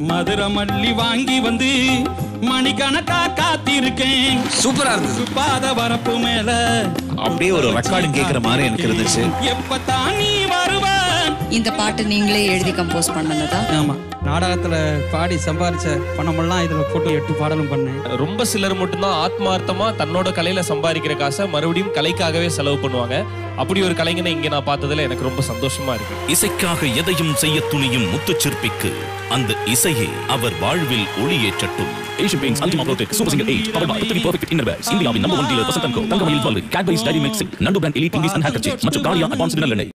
மதுரை மல்லி வாங்கி வந்து மணிக்கணக்கா காத்திருக்கேன். சூப்பரா இருந்தது. பாத வரப்பு மேல அப்படியே ஒரு ரெக்கார்டிங் கேக்குற மாதிரி எனக்கு இருந்துச்சு. எப்பத்தான் நீ வருவ? இந்த பாட்டு நீங்களே எழுதி கம்போஸ் பண்ணனதா? ஆமா. நாடகத்துல பாடி சம்பாரிச்ச பணமெல்லாம் இதுல போட்டு எட்டு பாடலும் பண்ணேன். ரொம்ப சிலர் மட்டும்தான் ஆத்மார்த்தமா தன்னோட கலையில சம்பாதிக்கிற காசை மறுபடியும் கலைக்காகவே செலவு பண்ணுவாங்க. அப்படி ஒரு கலைஞனை இங்க நான் பார்த்ததுல எனக்கு ரொம்ப சந்தோஷமா இருக்கு. இசைக்காக எதையும் செய்ய துணியும் முத்துச்சிற்பிக்கு அந்த இசையே அவர் வாழ்வில் ஒளியேற்றட்டும். Asian Paints Ultima Protect Super Single 8 powered by Putri Perfect இந்தியாவின் number one dealer Vasanthan co Thangamayil Balu Cadbury's dairy mix நண்டு brand elite English and hacker மற்றும் காலியா அட்வான்ஸ் நல்லெண்ணெய்